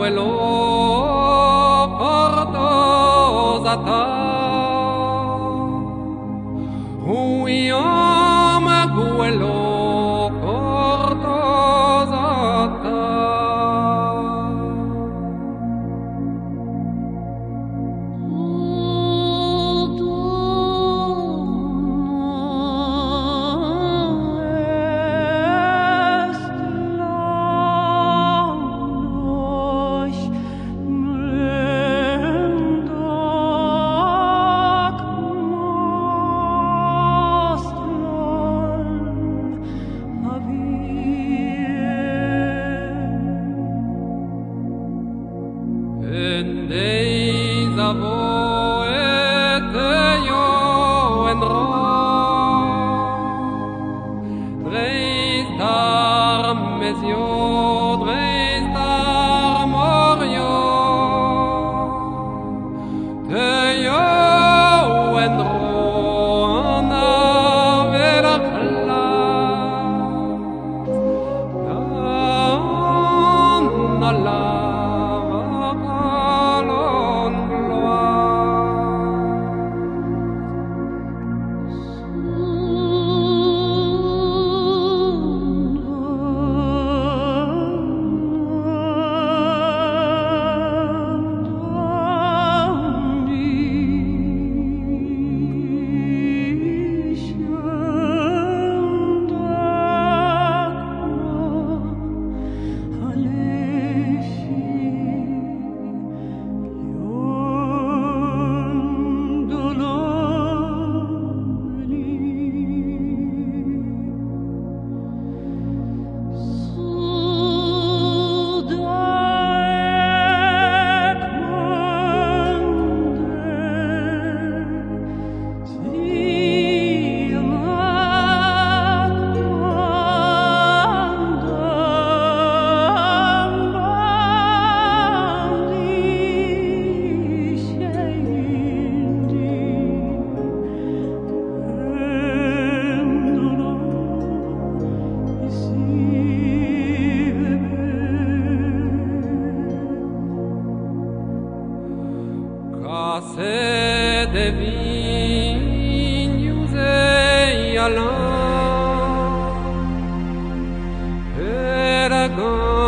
vuelo por toda ta. Uy, oh, me vuelo por Face de vin, iusei lá, eragon.